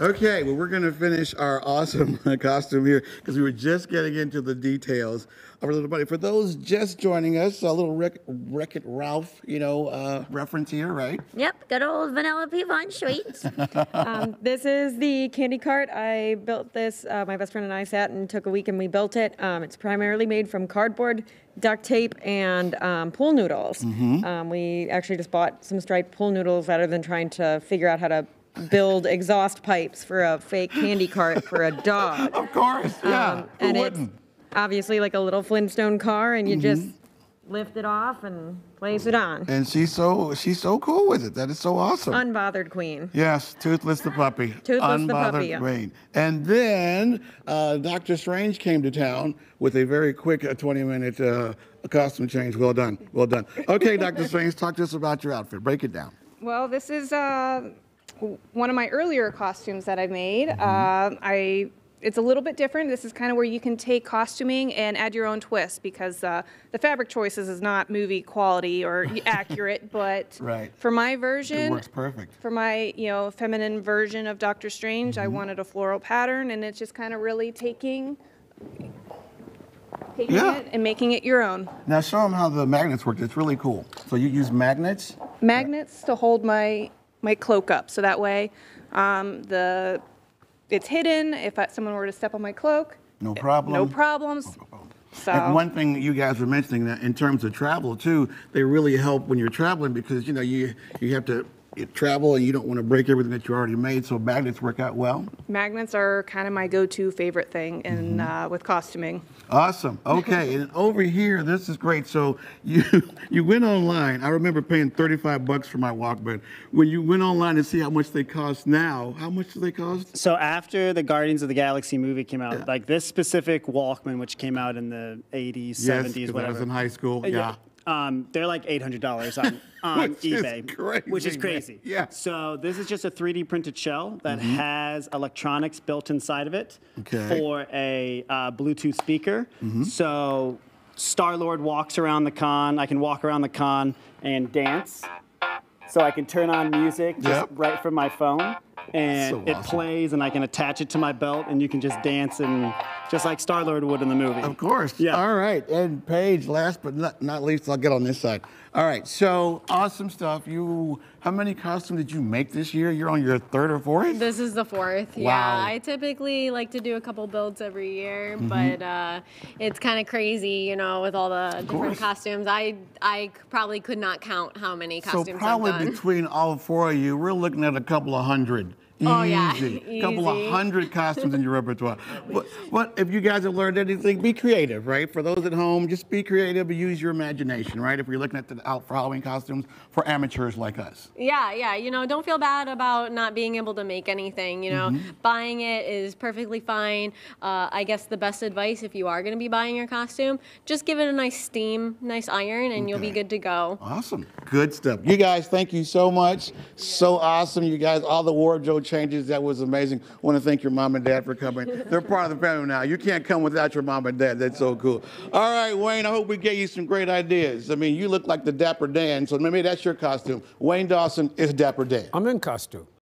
Okay, well, we're going to finish our awesome costume here because we were just getting into the details of our little buddy. For those just joining us, a little Rick, Wreck It Ralph, you know, uh, reference here, right? Yep, good old Vanellope von Schweetz. um, this is the candy cart. I built this. Uh, my best friend and I sat and took a week and we built it. Um, it's primarily made from cardboard, duct tape, and um, pool noodles. Mm-hmm. Um, we actually just bought some striped pool noodles rather than trying to figure out how to build exhaust pipes for a fake candy cart for a dog. Of course, yeah. Um, Who and wouldn't? it's obviously like a little Flintstone car, and you just lift it off and place it on. And she's so she's so cool with it. That is so awesome. Unbothered queen. Yes, Toothless the puppy. Toothless the Unbothered puppy, yeah. queen. And then uh, Doctor Strange came to town with a very quick uh, 20 minute uh, costume change. Well done. Well done. Okay, Doctor Strange, talk to us about your outfit. Break it down. Well, this is uh, one of my earlier costumes that I've made. Mm-hmm. Uh, I it's a little bit different. This is kind of where you can take costuming and add your own twist because uh, the fabric choices is not movie quality or accurate, but Right. for my It version, works perfect. for my you know feminine version of Doctor Strange, Mm-hmm. I wanted a floral pattern, and it's just kind of really taking taking Yeah. it and making it your own. Now show them how the magnets work. It's really cool. So you use magnets. magnets to hold my my cloak up. So that way um, the it's hidden. If I, someone were to step on my cloak No problem. no problems. So And one thing you guys were mentioning that in terms of travel too, they really help when you're traveling because you know you you have to you travel and you don't want to break everything that you already made. So magnets work out well. magnets are kind of my go-to favorite thing in Mm-hmm. uh, with costuming Awesome. Okay, and over here, this is great. So you you went online. I remember paying 35 bucks for my Walkman. When you went online to see how much they cost now, how much do they cost? So after the Guardians of the Galaxy movie came out, like this specific Walkman, which came out in the 80s, 70s, Yes, 'cause I was in high school. Uh, Yeah. Um, they're like $800 on, on Which is eBay, crazy, which is man. crazy. Yeah. So this is just a 3D printed shell that has electronics built inside of it Okay. Mm-hmm. for a uh, Bluetooth speaker. So Star Lord walks around the con. I can walk around the con and dance. So I can turn on music just Yep. right from my phone, and So it plays, and I can attach it to my belt, and you can just dance and just like Star Lord would in the movie. Of course. Yeah. All right. And Paige, last but not, not least, I'll get on this side. All right. So awesome stuff. You, how many costumes did you make this year? You're on your third or fourth? This is the fourth. Wow. Yeah, I typically like to do a couple builds every year, but uh, it's kind of crazy, you know, with all the course. different costumes. I I probably could not count how many costumes. so costumes probably I've done. between all four of you, we're looking at a couple of hundred. Oh, yeah. Easy. couple of hundred costumes in your repertoire. But, but if you guys have learned anything, be creative, right? For those at home, just be creative and use your imagination, right? If you're looking at the out for Halloween costumes for amateurs like us. Yeah, yeah. You know, don't feel bad about not being able to make anything. You know, Mm-hmm. buying it is perfectly fine. Uh, I guess the best advice if you are going to be buying your costume, just give it a nice steam, nice iron, and you'll be good to go. Awesome. Good stuff. You guys, thank you so much. So awesome. You guys, all the wardrobe changes, that was amazing. I want to thank your mom and dad for coming. They're part of the family now. You can't come without your mom and dad. That's so cool. All right, Wayne, I hope we gave you some great ideas. I mean, you look like the Dapper Dan, so maybe that's your costume. Wayne Dawson is Dapper Dan. I'm in costume.